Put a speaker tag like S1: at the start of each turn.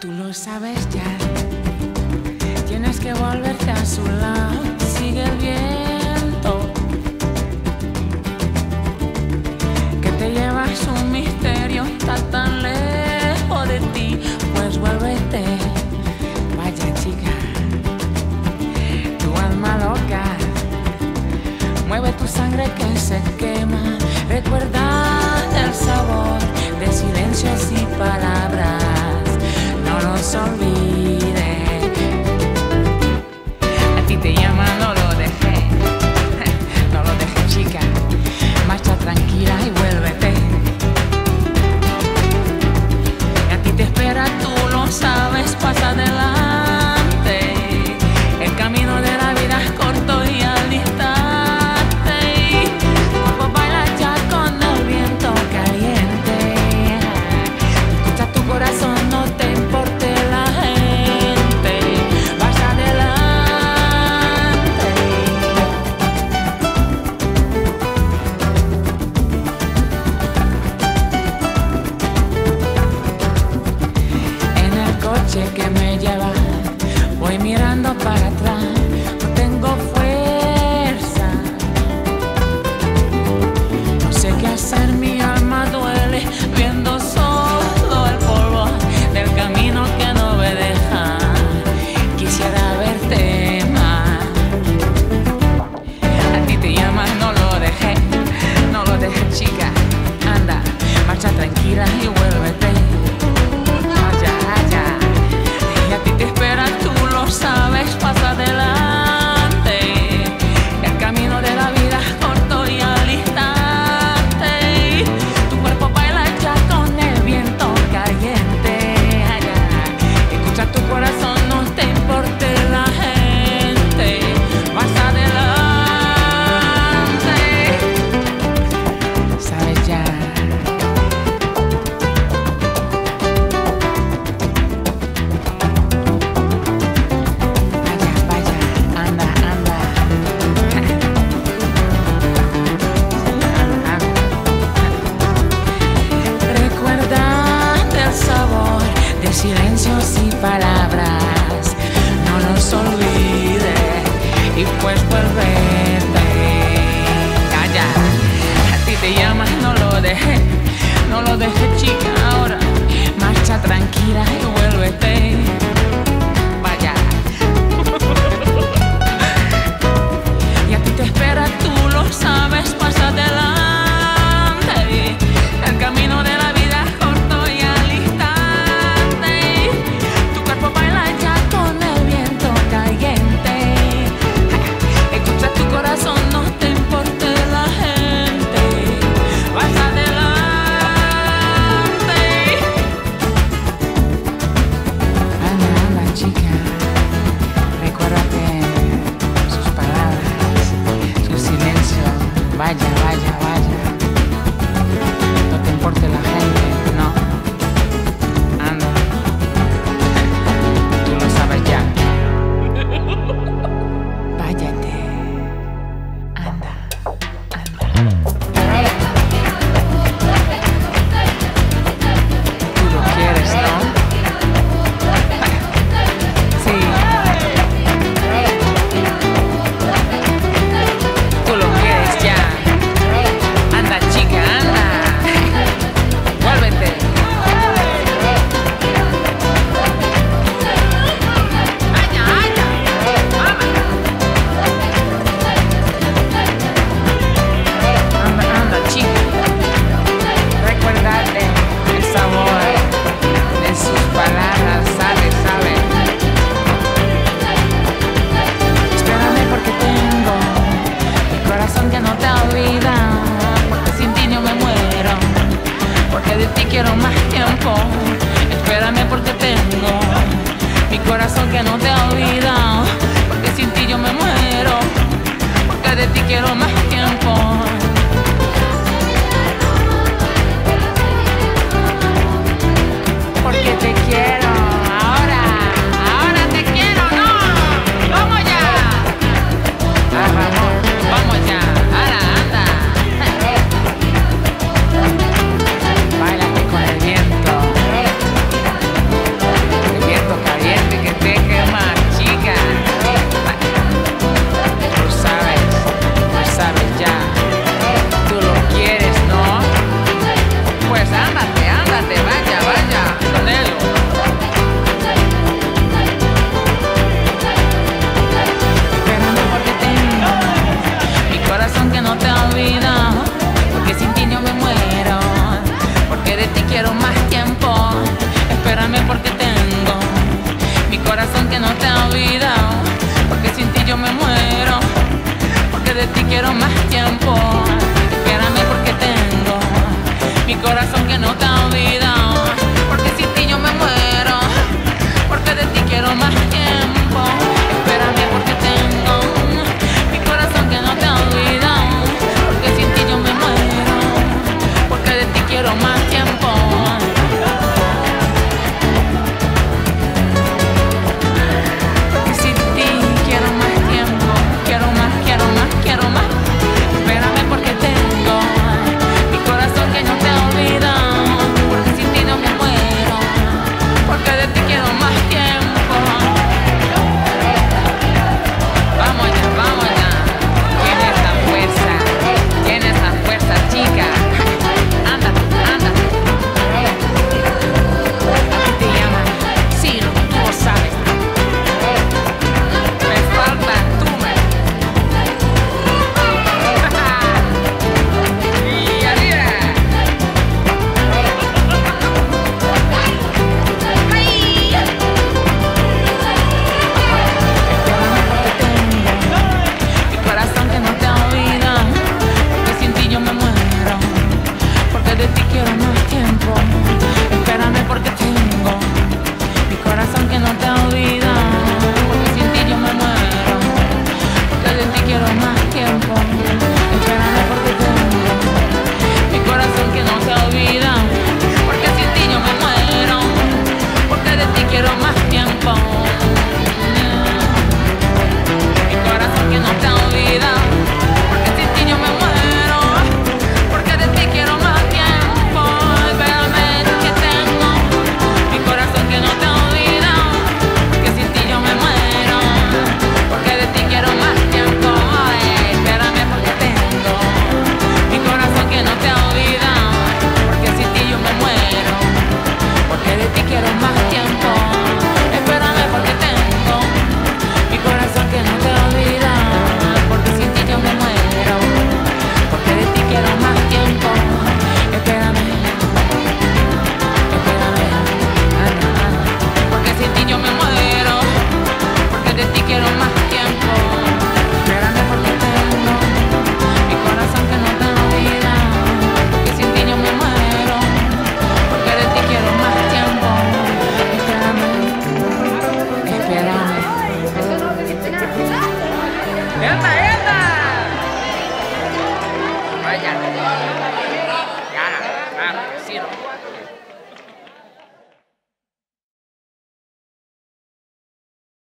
S1: Tú lo sabes ya, tienes que volverte a su lado. second. Vai, my vai. de ti quiero más tiempo. Espérame porque tengo mi corazón que no te ha olvidado. Porque sin ti yo me muero. Porque de ti quiero más tiempo. porque sin ti yo me muero, porque de ti quiero más tiempo. Espérame porque tengo mi corazón que no te olvida. se.